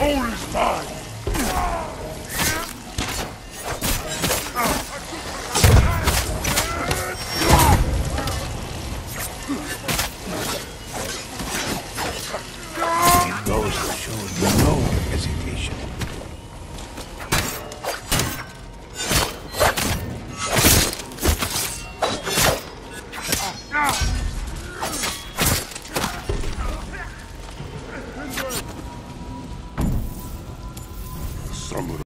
hole is mine! It goes to show you no hesitation. somewhere.